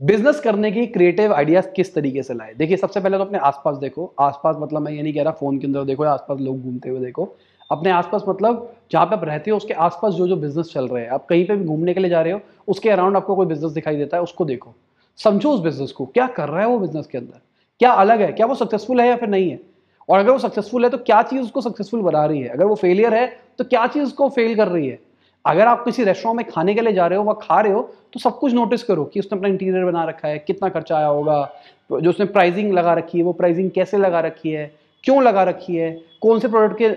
Business करने की creative ideas किस तरीके से लाए? देखिए, सबसे पहले तो अपने आसपास देखो। आसपास मतलब मैं ये नहीं कह रहा फ़ोन के अंदर देखो या आसपास लोग घूमते हुए देखो। अपने आसपास मतलब जहाँ पे आप रहते हो, उसके आसपास जो जो बिज़नेस चल रहे हैं। आप कहीं पे भी घूमने के लिए जा रहे हो, उसके अराउंड आपको कोई बिज़नेस दिखाई देता है, उसको देखो। समझो उस बिज़नेस को। क्या कर रहा है वो बिज़नेस के अंदर? क्या अलग है? क्या वो सक्सेसफुल है या फिर नहीं है? और अगर वो सक्सेसफुल है तो क्या चीज़ उसको सक्सेसफुल बना रही है? अगर वो फेलियर है तो क्या चीज़ उसको फेल कर रही है? अगर आप किसी रेस्टोरेंट में खाने के लिए जा रहे हो, वह खा रहे हो तो सब कुछ नोटिस करो कि उसने अपना इंटीरियर बना रखा है, कितना खर्चा आया होगा, जो उसने प्राइसिंग लगा रखी है, वो प्राइसिंग कैसे लगा रखी है, क्यों लगा रखी है, कौन से प्रोडक्ट के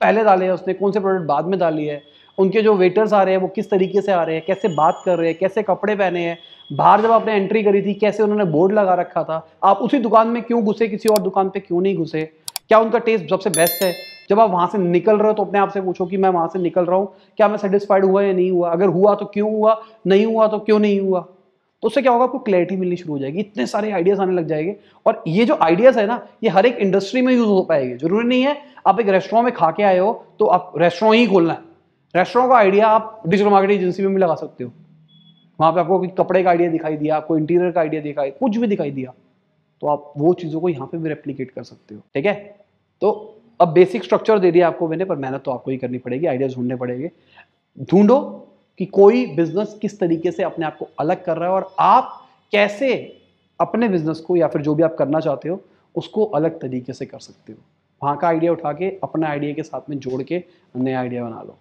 पहले डाले हैं उसने, कौन से प्रोडक्ट बाद में डाली है, उनके जो वेटर्स आ रहे हैं, वो किस तरीके से आ रहे हैं, कैसे बात कर रहे हैं, कैसे कपड़े पहने हैं, बाहर जब आपने एंट्री करी थी, कैसे उन्होंने बोर्ड लगा रखा था, आप उसी दुकान में क्यों घुसे, किसी और दुकान पे क्यों नहीं घुसे, क्या उनका टेस्ट सबसे बेस्ट है? जब आप वहाँ से निकल रहे हो तो अपने आप से पूछो कि मैं वहाँ से निकल रहा हूँ, क्या मैं सेटिस्फाइड हुआ या नहीं हुआ? अगर हुआ तो क्यों हुआ? नहीं हुआ तो क्यों नहीं हुआ? तो उससे क्या होगा? आपको क्लैरिटी मिलनी शुरू हो जाएगी। इतने सारे आइडियाज़ आने लग जाएँगे। और ये जो आइडियाज़ है ना, ये हर एक इंडस्ट्री में यूज़ हो पाएँगे। ज़रूरी नहीं है आप एक रेस्टोरेंट में खा के आए हो तो आप रेस्टोरेंट ही खोलना है। रेस्टोरेंट का आइडिया आप डिजिटल मार्केटिंग एजेंसी में भी लगा सकते हो। वहाँ पे आपको कपड़े का आइडिया दिखाई दिया आपको इंटीरियर का आइडिया दिखाई, कुछ भी दिखाई दिया तो आप वो चीज़ों को यहाँ पे भी रेप्लीकेट कर सकते हो। ठीक है? तो अब बेसिक स्ट्रक्चर दे दिया आपको मैंने, पर मेहनत तो आपको ही करनी पड़ेगी आइडियाज़ ढूँढने पड़ेंगे। ढूंढो कि कोई बिज़नेस किस तरीके से अपने आप को अलग कर रहा है और आप कैसे अपने बिज़नेस को या फिर जो भी आप करना चाहते हो, उसको अलग तरीके से कर सकते हो। वहाँ का आइडिया उठा के, अपने आइडिया के साथ में जोड़ के नया आइडिया बना लो।